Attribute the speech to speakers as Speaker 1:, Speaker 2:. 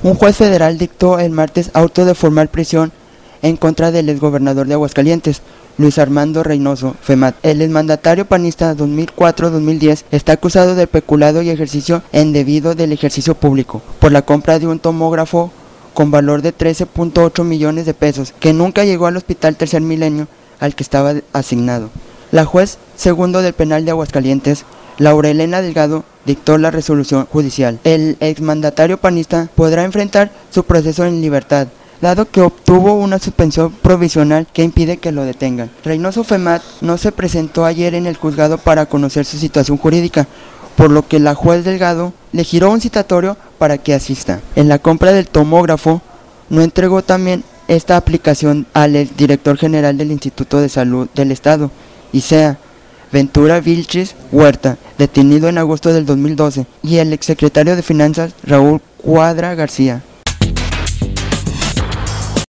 Speaker 1: Un juez federal dictó el martes auto de formal prisión en contra del exgobernador de Aguascalientes, Luis Armando Reynoso FEMAT. El exmandatario panista 2004-2010 está acusado de peculado y ejercicio indebido del ejercicio público por la compra de un tomógrafo con valor de 13.8 millones de pesos que nunca llegó al hospital Tercer Milenio al que estaba asignado. La juez segundo del penal de Aguascalientes, Laura Elena Delgado, dictó la resolución judicial. El exmandatario panista podrá enfrentar su proceso en libertad, dado que obtuvo una suspensión provisional que impide que lo detengan. Reynoso Femat no se presentó ayer en el juzgado para conocer su situación jurídica, por lo que la juez Delgado le giró un citatorio para que asista. En la compra del tomógrafo, no entregó también esta aplicación al director general del Instituto de Salud del Estado, ICEA, Ventura Vilchis Huerta, detenido en agosto del 2012, y el exsecretario de Finanzas Raúl Cuadra García.